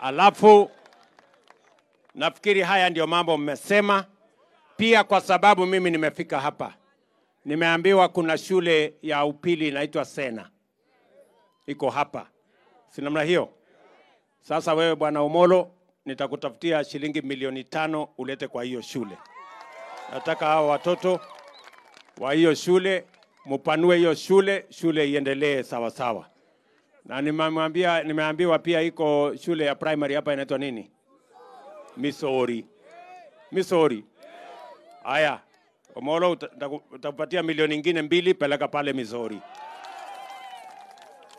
Alafu nafikiri haya ndio mambo mmesema. Pia kwa sababu mimi nimefika hapa, nimeambiwa kuna shule ya upili inaitwa Sena iko hapa, si namna hiyo? Sasa wewe bwana Omolo, nitakutafutia shilingi milioni tano ulete kwa hiyo shule. Nataka hao watoto wa hiyo shule mupanue hiyo shule, shule iendelee sawasawa. sawa. Na nimemwambia, nimeambiwa pia iko shule ya primary hapa inaitwa nini? Misori. Misori. Haya, Omolo uta- utakupatia milioni ingine mbili, peleka pale Misori,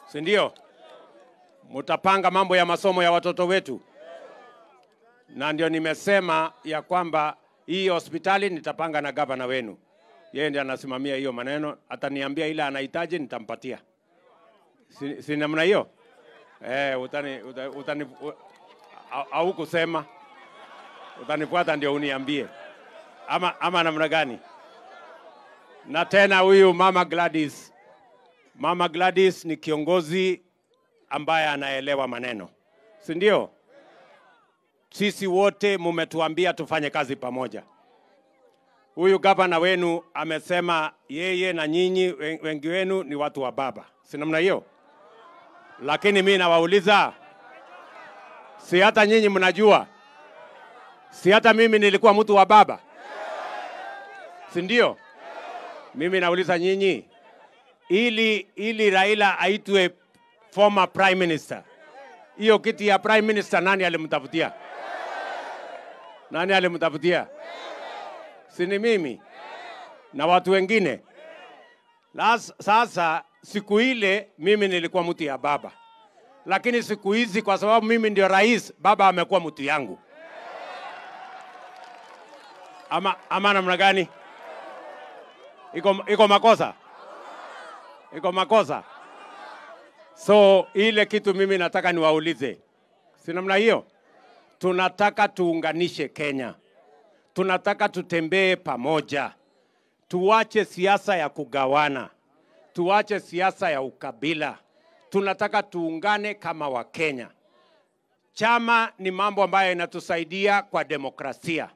si ndio? Mutapanga mambo ya masomo ya watoto wetu, na ndio nimesema ya kwamba hii hospitali nitapanga na gavana wenu, yeye ndiye anasimamia hiyo maneno, ataniambia ile anahitaji nitampatia, si, si namna hiyo eh? Utani, utani, utani, au- kusema utanifuata ndio uniambie ama, ama namna gani? Na tena huyu mama Gladys, mama Gladys ni kiongozi ambaye anaelewa maneno, si ndio? Sisi wote mumetuambia tufanye kazi pamoja. Huyu gavana wenu amesema yeye na nyinyi wengi wenu ni watu wa baba, si namna hiyo? Lakini mi nawauliza, si hata nyinyi mnajua, si hata mimi nilikuwa mtu wa baba, si ndio? Mimi nauliza nyinyi, ili ili Raila aitwe former prime minister, hiyo kiti ya prime minister nani alimtafutia? Nani alimtafutia? Si ni mimi na watu wengine. Las, sasa siku ile mimi nilikuwa mtu ya baba, lakini siku hizi kwa sababu mimi ndio rais, baba amekuwa mtu yangu. Ama, ama namna gani? Iko, iko makosa? Iko makosa? So ile kitu mimi nataka niwaulize, si namna hiyo? Tunataka tuunganishe Kenya, tunataka tutembee pamoja, tuache siasa ya kugawana, tuache siasa ya ukabila. Tunataka tuungane kama Wakenya. Chama ni mambo ambayo inatusaidia kwa demokrasia.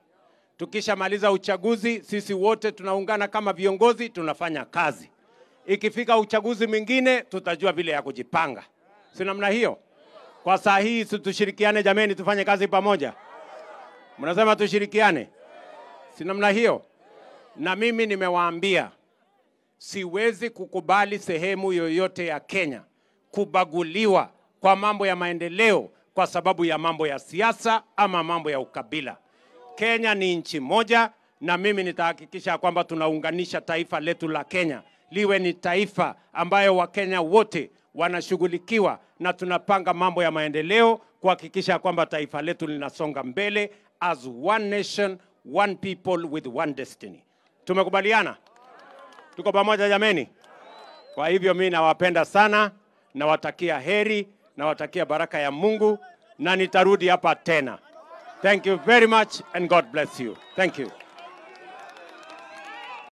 Tukishamaliza uchaguzi, sisi wote tunaungana kama viongozi, tunafanya kazi. Ikifika uchaguzi mwingine, tutajua vile ya kujipanga, si namna hiyo? Kwa saa hii tushirikiane jameni, tufanye kazi pamoja. Mnasema tushirikiane, si namna hiyo? Na mimi nimewaambia siwezi kukubali sehemu yoyote ya Kenya kubaguliwa kwa mambo ya maendeleo kwa sababu ya mambo ya siasa ama mambo ya ukabila. Kenya ni nchi moja, na mimi nitahakikisha kwamba tunaunganisha taifa letu la Kenya liwe ni taifa ambayo Wakenya wote wanashughulikiwa na tunapanga mambo ya maendeleo kuhakikisha kwamba taifa letu linasonga mbele as one nation, one people with one destiny. Tumekubaliana? Tuko pamoja jameni? Kwa hivyo mimi nawapenda sana, nawatakia heri, nawatakia baraka ya Mungu na nitarudi hapa tena. Thank you very much and God bless you. Thank you.